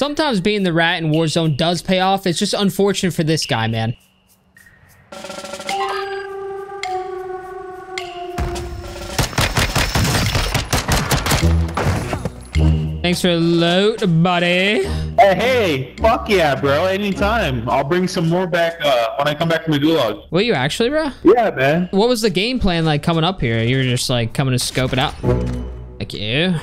Sometimes being the rat in Warzone does pay off. It's just unfortunate for this guy, man. Thanks for the loot, buddy. Hey, hey, fuck yeah, bro. Anytime. I'll bring some more back uh, when I come back from the gulag. Will you actually, bro? Yeah, man. What was the game plan like coming up here? You were just like coming to scope it out. Thank you.